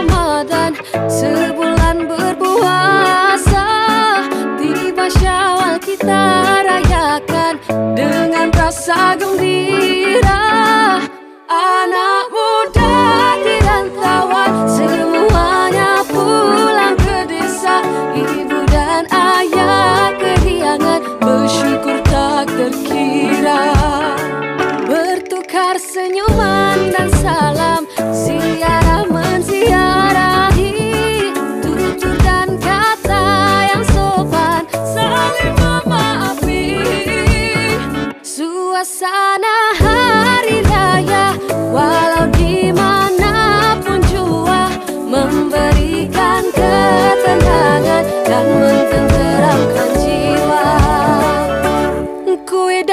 Ramadan Sebulan berpuasa. Tiba syawal kita rayakan Dengan rasa gembira. Anak muda di rantauan Semuanya pulang ke desa. Ibu dan ayah kehilangan Bersyukur tak terkira. Bertukar senyuman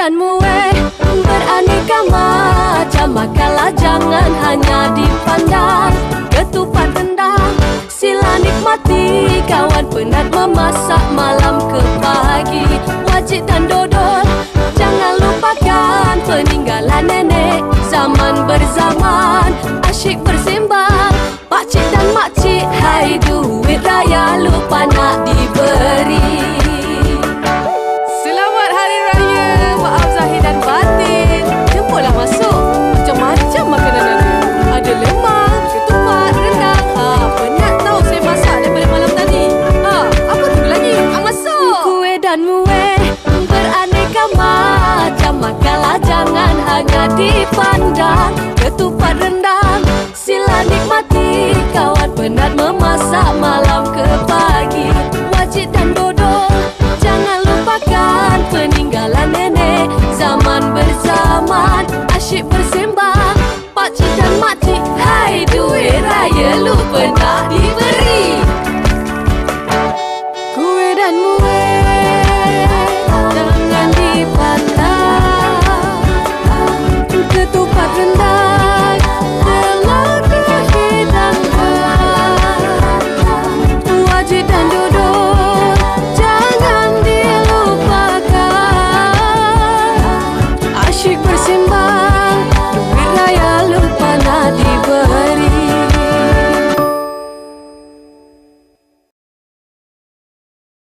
Dan mue beraneka macam Makalah jangan hanya dipandang. Ketupat rendang sila nikmati Kawan penat memasak malam ke pagi. Wajib dan dodol jangan lupakan Peninggalan nenek zaman berzaman. Asyik bersembang Pakcik dan makcik Hai duit raya lupa nak diberi dipandang Ketupat rendang. Sila nikmati Kawan malam